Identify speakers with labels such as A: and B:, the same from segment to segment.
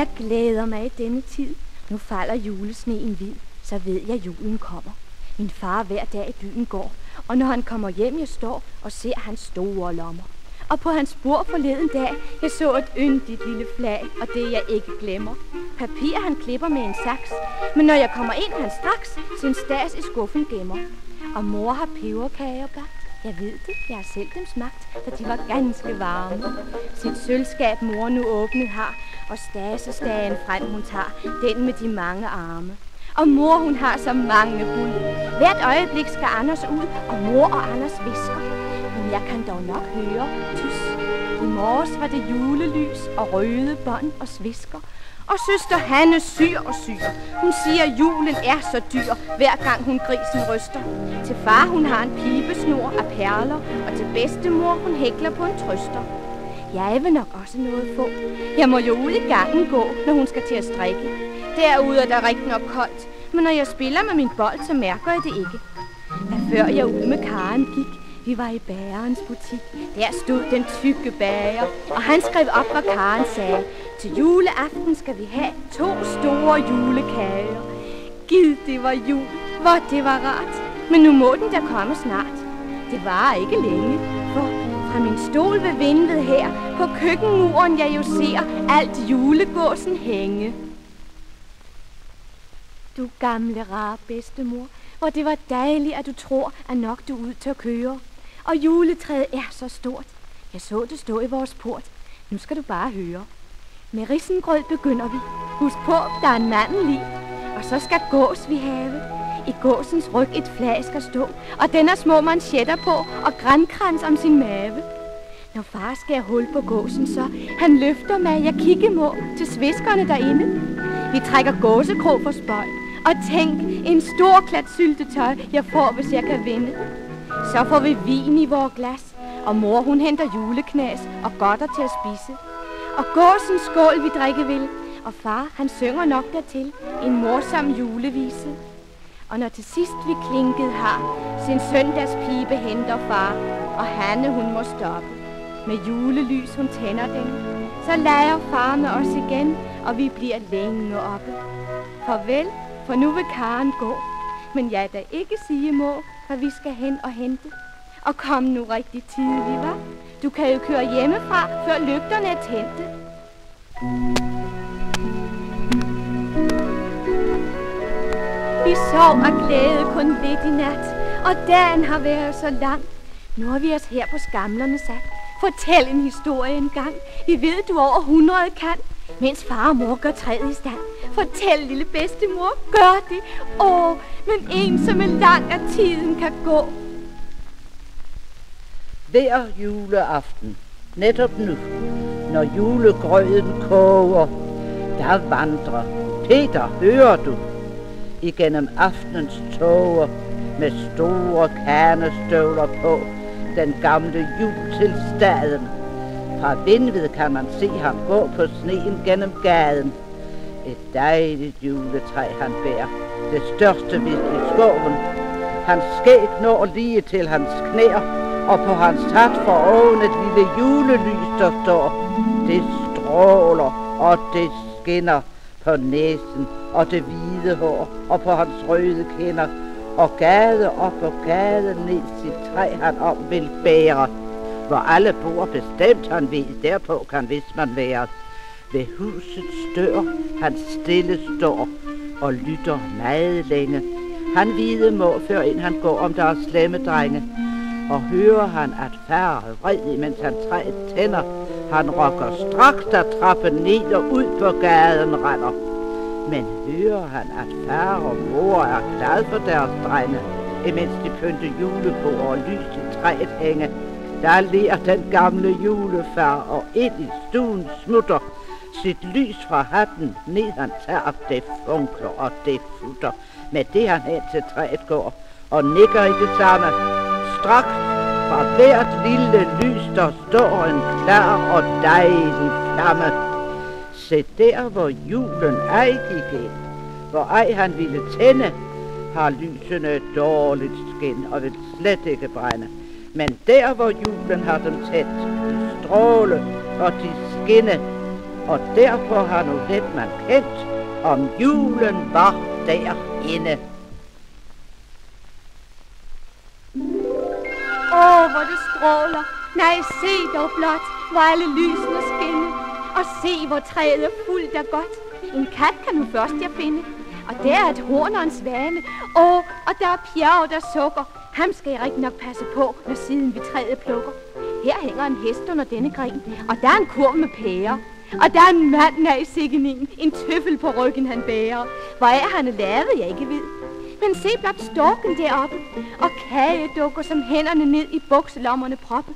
A: Jeg glæder mig i denne tid. Nu falder julesneen hvid, så ved jeg, at julen kommer. Min far hver dag i byen går, og når han kommer hjem, jeg står og ser hans store lommer. Og på hans bord forleden dag, jeg så et yndigt lille flag, og det jeg ikke glemmer. Papir han klipper med en saks, men når jeg kommer ind, han straks sin stas i skuffen gemmer. Og mor har peberkager bagt. Jeg ved det, jeg har selv dem smagt, for de var ganske varme. Sit sølvskab mor nu åbnet har, og stasestagen frem hun tager, den med de mange arme. Og mor hun har så mange bud. Hvert øjeblik skal Anders ud, og mor og Anders visker. Men jeg kan dog nok høre tys. I morges var det julelys og røde bånd og svisker. Og søster Hanne syr og syr. Hun siger, at julen er så dyr, hver gang hun grisen ryster. Til far hun har en pibesnor af perler, og til bedstemor hun hækler på en trøster. Jeg vil nok også noget få. Jeg må jo ud i gangen gå, når hun skal til at strikke. Derude er der rigtig nok koldt, men når jeg spiller med min bold, så mærker jeg det ikke. Da før jeg ud med Karen gik, vi var i bagerens butik. Der stod den tykke bager, og han skrev op, hvad Karen sagde. Til juleaften skal vi have to store julekager. Gid, det var jul. Hvor det var rart. Men nu må den der komme snart. Det var ikke længe, har min stol ved vinduet her på køkkenmuren jeg jo ser alt julegåsen hænge. Du gamle rare bedstemor, hvor det var dejligt, at du tror, at nok du ud til at køre. Og juletræet er så stort. Jeg så det stå i vores port. Nu skal du bare høre. Med risengrød begynder vi. Husk på, der er en mand lige. Og så skal gås vi have. I gåsens ryg et flag skal stå, og den har små manchetter på, og grænkrans om sin mave. Når far skærer hul på gåsen, så han løfter mig, jeg kigge må til sviskerne derinde. Vi trækker gåsekrog for spøj, og tænk, en stor klat syltetøj, jeg får, hvis jeg kan vinde. Så får vi vin i vores glas, og mor hun henter juleknas og godter til at spise. Og gåsens skål vi drikke vil, og far han synger nok dertil en morsom julevise. Og når til sidst vi klinket har, sin søndagspibe henter far, og Hanne hun må stoppe. Med julelys hun tænder den, så leger far med os igen, og vi bliver længe oppe. Farvel, for nu vil Karen gå, men jeg da ikke sige må, for vi skal hen og hente. Og kom nu rigtig tidligt, var? Du kan jo køre hjemmefra, før lygterne er tændte. Sov og glæde kun lidt i nat, og dagen har været så lang. Nu har vi os her på skamlerne sat. Fortæl en historie en gang. Vi ved, du over 100 kan, mens far og mor gør træet i stand. Fortæl, lille bedstemor, gør det. Åh, men en som er lang af tiden kan gå.
B: Hver juleaften, netop nu, når julegrøden koger, der vandrer Peter, hører du, igennem aftenens tåger med store kernestøvler på, den gamle jul til staden. Fra vindved kan man se ham gå på sneen gennem gaden. Et dejligt juletræ han bærer, det største vidt i skoven. Hans skæg når lige til hans knæer, og på hans hat for oven et lille julelys, der står. Det stråler, og det skinner på næsen, og det hvide hår, og på hans røde kinder, og gade op og gade ned sit træ han om vil bære. Hvor alle bor bestemt han ved, derpå kan hvis man være. Ved husets dør han stille står og lytter meget længe. Han vide må, før ind han går, om der er slemme drenge. Og hører han, at færre vred, mens han træet tænder. Han rokker straks der trappen ned og ud på gaden render. Men hører han, at far og mor er glad for deres drenge, imens de pynte julebord og lys i træet hænge, der ler den gamle julefar og ind i stuen smutter, sit lys fra hatten ned han tager, det funkler og det futter. Med det han hen til træet går og nikker i det samme. Straks fra hvert lille lys, der står en klar og dejlig flamme. Se der, hvor julen ej gik ind, hvor ej han ville tænde, har lysene dårligt skin og vil slet ikke brænde. Men der, hvor julen har dem tæt, de stråle og de skinne, og derfor har nu let man kendt, om julen var derinde.
A: Åh, hvor det stråler. Nej, se dog blot, hvor alle lysene. Og se, hvor træet er fuldt af godt. En kat kan nu først jeg finde. Og der er et horn og en svane. Åh, og der er pjerg, der sukker. Ham skal jeg rigtig nok passe på, når siden vi træet plukker. Her hænger en hest under denne gren, og der er en kurv med pærer. Og der er en mand af i sikkeningen, en tøffel på ryggen han bærer. Hvor er han er lavet, jeg ikke ved. Men se blot storken deroppe, og kagedukker som hænderne ned i bukselommerne proppe.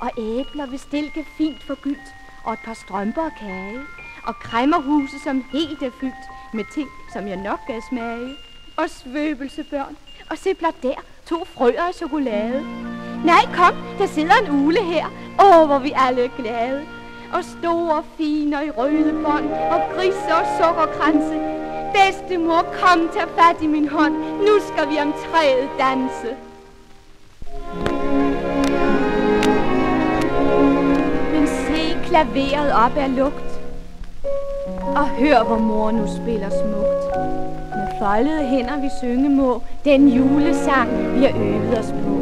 A: Og æbler ved stilke fint forgyldt, og et par strømper og kage. Og kremmerhuse, som helt er fyldt med ting, som jeg nok kan smage. Og svøbelsebørn. Og se blot der, to frøer af chokolade. Nej, kom, der sidder en ule her. Åh, hvor vi alle er glade. Og store finer i røde bånd, og grise og sukkerkranse. Bedstemor, kom, tag fat i min hånd. Nu skal vi om træet danse. Klaveret op af lugt. Og hør, hvor mor nu spiller smukt. Med foldede hænder vi synge må, den julesang vi har øvet os på.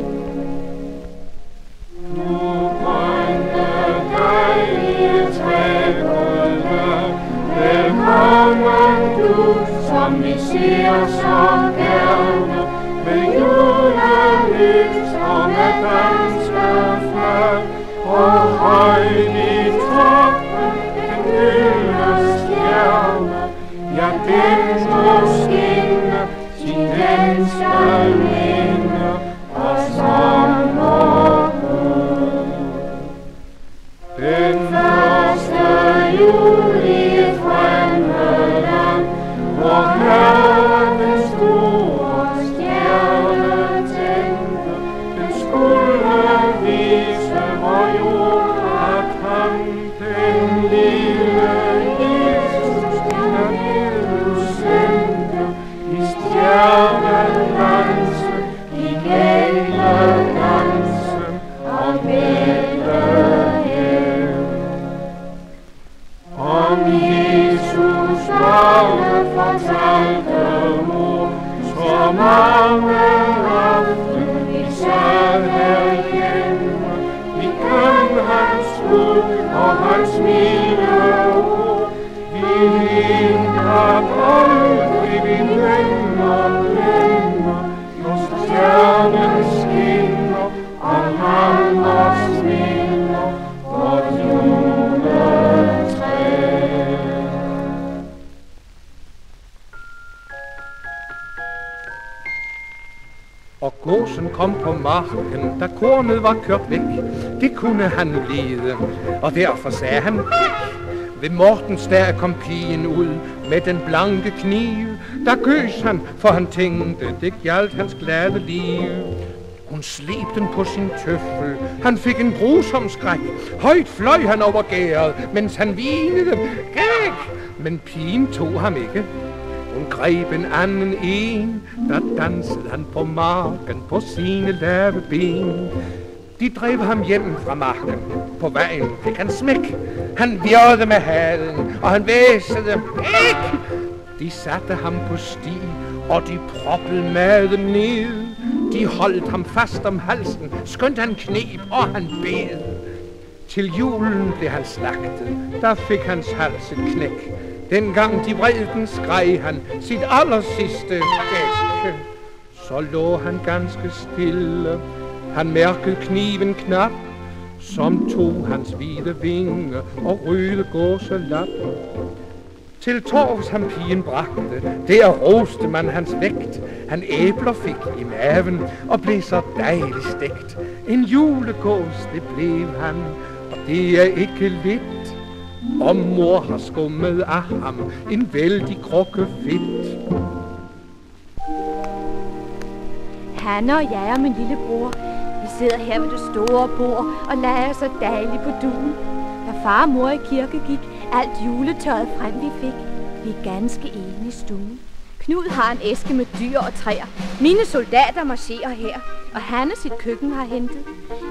C: Velkommen du, som vi ser så gerne, med julelys og med danske Jesus fortalte mor, så mange aften vi sad herhjemme. Vi kan hans ud og hans mileord. Vi hindrer aldrig vi glemmer, glemmer, når
D: rosen kom på marken, da kornet var kørt væk. Det kunne han lide, og derfor sagde han. Ved Mortens dag kom pigen ud med den blanke kniv. Der gøs han, for han tænkte, det gjaldt hans glade liv. Hun sleb den på sin tøffel. Han fik en grusom skræk. Højt fløj han over gæret, mens han vinede. Gæk! Men pigen tog ham ikke. Hun greb en anden en, der dansede han på marken på sine lave ben. De drev ham hjem fra marken. På vejen fik han smæk. Han virrede med halen, og han væsede. Ikke! De satte ham på sti, og de proppede maden ned. De holdt ham fast om halsen, skønt han knep, og han bed. Til julen blev han slagtet, der fik hans hals et knæk. Dengang de vred den, skreg han sit aller sidste gæske. Så lå han ganske stille, han mærkede kniven knap, som tog hans hvide vinge og røde gåselap. Til torvs han pigen bragte, der roste man hans vægt. Han æbler fik i maven og blev så dejligt stegt. En julegås det blev han, og det er ikke lidt. Og mor har skummet af ham en vældig krukke fedt.
A: Han og jeg og min lillebror, vi sidder her ved det store bord og lader så dejligt på duen. Da far og mor i kirke gik, alt juletøjet frem vi fik. Vi er ganske ene i stuen. Knud har en æske med dyr og træer. Mine soldater marcherer her, og Hanne sit køkken har hentet.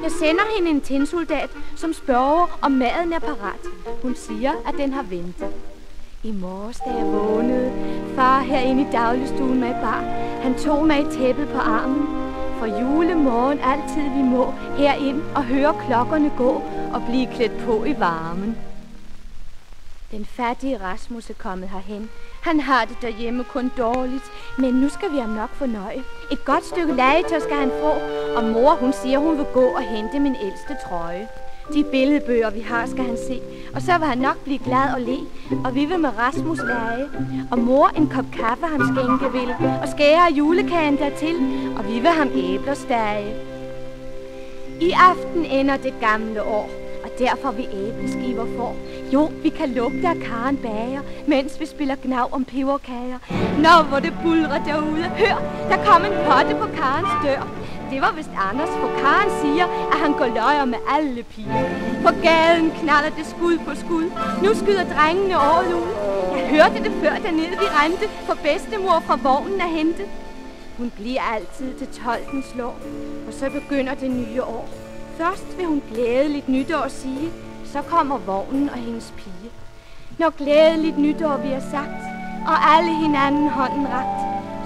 A: Jeg sender hende en tinsoldat, som spørger, om maden er parat. Hun siger, at den har ventet. I morges, da jeg vågnede, far herinde i dagligstuen med bar, han tog mig i tæppet på armen. For julemorgen altid vi må herind og høre klokkerne gå og blive klædt på i varmen. Den fattige Rasmus er kommet herhen. Han har det derhjemme kun dårligt, men nu skal vi ham nok fornøje. Et godt stykke legetøj skal han få, og mor hun siger, hun vil gå og hente min ældste trøje. De billedbøger, vi har, skal han se, og så vil han nok blive glad og le, og vi vil med Rasmus lege. Og mor en kop kaffe ham skænke vil, og skære julekagen dertil, og vi vil ham æbler stage. I aften ender det gamle år, derfor vi æbleskiver får. Jo, vi kan lugte af Karen bager, mens vi spiller gnav om peberkager. Nå, hvor det bulrer derude. Hør, der kom en potte på Karens dør. Det var vist Anders, for Karen siger, at han går løjer med alle piger. På gaden knaller det skud på skud. Nu skyder drengene over nu. Jeg hørte det før dernede, vi rendte, for bedstemor fra vognen er hentet. Hun bliver altid til tolken slår, og så begynder det nye år. Først vil hun glædeligt nytår sige, så kommer vognen og hendes pige. Når glædeligt nytår vi har sagt, og alle hinanden hånden rakt,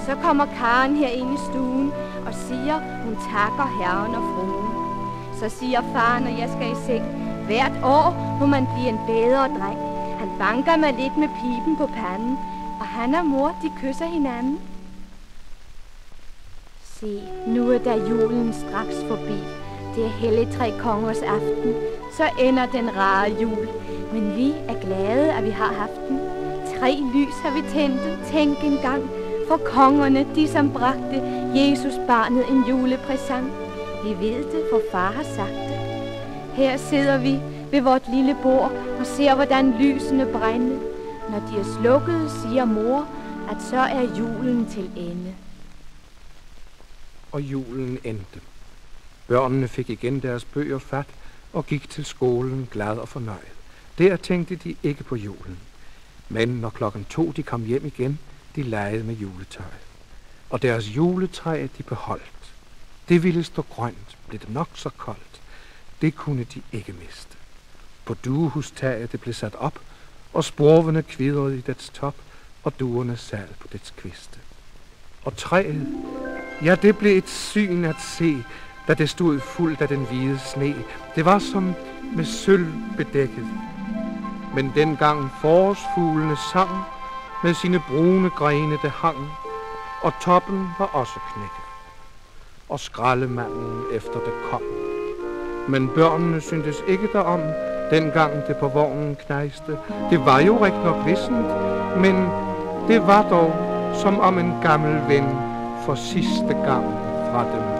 A: så kommer Karen her ind i stuen og siger, hun takker herren og fruen. Så siger far, når jeg skal i seng, hvert år må man blive en bedre dreng. Han banker mig lidt med pipen på panden, og han og mor, de kysser hinanden. Se, nu er der julen straks forbi. Det er hellig tre kongers aften. Så ender den rare jul. Men vi er glade, at vi har haft den. Tre lys har vi tændt, tænk en gang. For kongerne, de som bragte Jesus barnet en julepræsent. Vi ved det, for far har sagt det. Her sidder vi ved vort lille bord og ser, hvordan lysene brænder. Når de er slukket, siger mor, at så er julen til ende.
D: Og julen endte. Børnene fik igen deres bøger fat og gik til skolen glad og fornøjet. Der tænkte de ikke på julen. Men når klokken to de kom hjem igen, de legede med juletøj. Og deres juletræ de beholdt. Det ville stå grønt, blev det nok så koldt. Det kunne de ikke miste. På duehustaget det blev sat op, og sporvene kvidrede i dets top, og duerne sad på dets kviste. Og træet, ja, det blev et syn at se, da det stod fuldt af den hvide sne. Det var som med sølv bedækket. Men dengang forårsfuglene sang, med sine brune grene det hang, og toppen var også knækket. Og skraldemanden efter det kom. Men børnene syntes ikke derom, dengang det på vognen knejste. Det var jo rigtig nok vissent, men det var dog som om en gammel ven for sidste gang fra dem